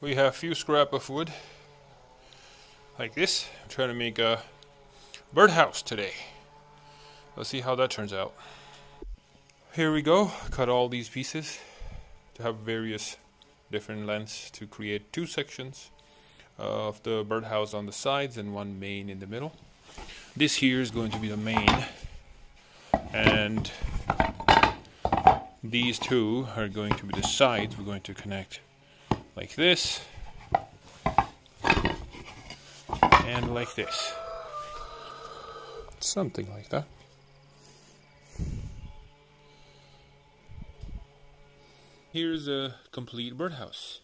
we have a few scrap of wood like this. I'm trying to make a birdhouse today. Let's see how that turns out. Here we go. Cut all these pieces to have various different lengths to create two sections of the birdhouse on the sides and one main in the middle. This here is going to be the main and these two are going to be the sides. We're going to connect like this and like this. Something like that. Here's a complete birdhouse.